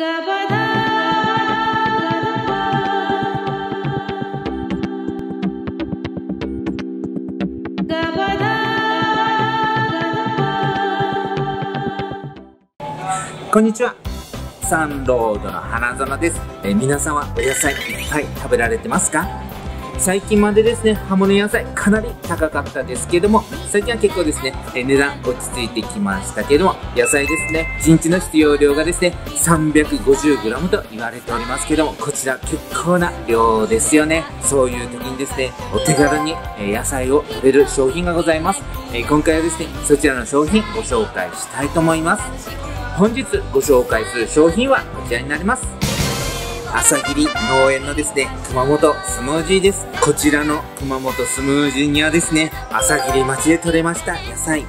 こんにちは。サンロードの花園です。えー皆さんはお野菜いっぱい食べられてますか？最近までですね、葉物野菜かなり高かったですけども、最近は結構ですね、値段落ち着いてきましたけども、野菜ですね、1日の必要量がですね、350g と言われておりますけども、こちら結構な量ですよね。そういう時にですね、お手軽に野菜を食べる商品がございます。今回はですね、そちらの商品ご紹介したいと思います。本日ご紹介する商品はこちらになります朝霧農園のですね熊本スムージーです。こちらの熊本スムージーにはですね朝霧町で採れました野菜。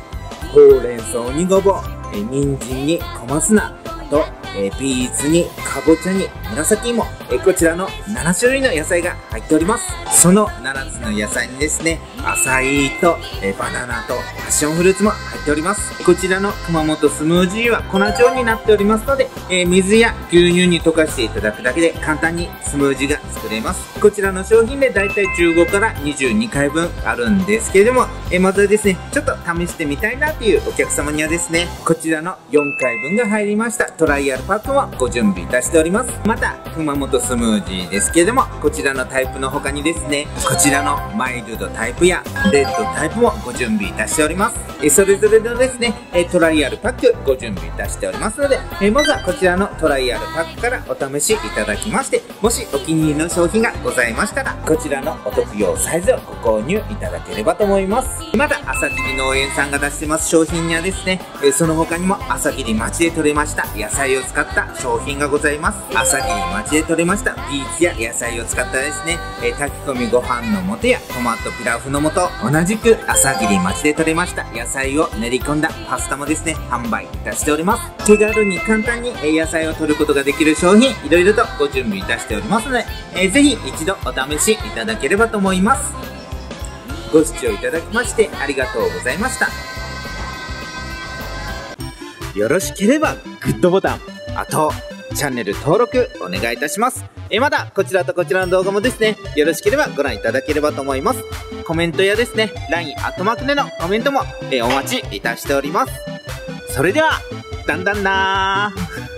ほうれん草にごぼう。え人参に小松菜。あとえビーツにかぼちゃに紫芋。えこちらの7種類の野菜が入っております。その7つの野菜にですねアサイーとえバナナとパッションフルーツも入っております。こちらの熊本スムージーは粉状になっておりますので、え水や牛乳に溶かしていただくだけで簡単にスムージーが作れます。こちらの商品でだいたい15から22回分あるんですけれども、えまずはですねちょっと試してみたいなというお客様にはですねこちらの4回分が入りました。トライアルパックもご準備いたしております。また熊本スムージーですけれどもこちらのタイプの他にですねこちらのマイルドタイプやレッドタイプもご準備いたしております。えそれぞれのですねえトライアルパックご準備いたしておりますのでえまずはこちらのトライアルパックからお試しいただきましてもしお気に入りの商品がございましたらこちらのお得用サイズをご購入いただければと思います。また朝霧農園さんが出してます商品にはですねえその他にも朝霧町で採れました野菜を使った商品がございます。朝霧町で採れましたビーツや野菜を使ったですねえ炊き込みご飯の素やトマトピラフの素同じく朝霧町で採れました野菜を練り込んだパスタもですね販売いたしております。手軽に簡単に野菜を取ることができる商品いろいろとご準備いたしておりますので、えーぜひ一度お試しいただければと思います。ご視聴いただきましてありがとうございました。よろしければグッドボタンあとチャンネル登録お願いいたします。えまたこちらとこちらの動画もですねよろしければご覧いただければと思います。コメントやですね LINE アットマークでのコメントもえお待ちいたしております。それではだんだんなー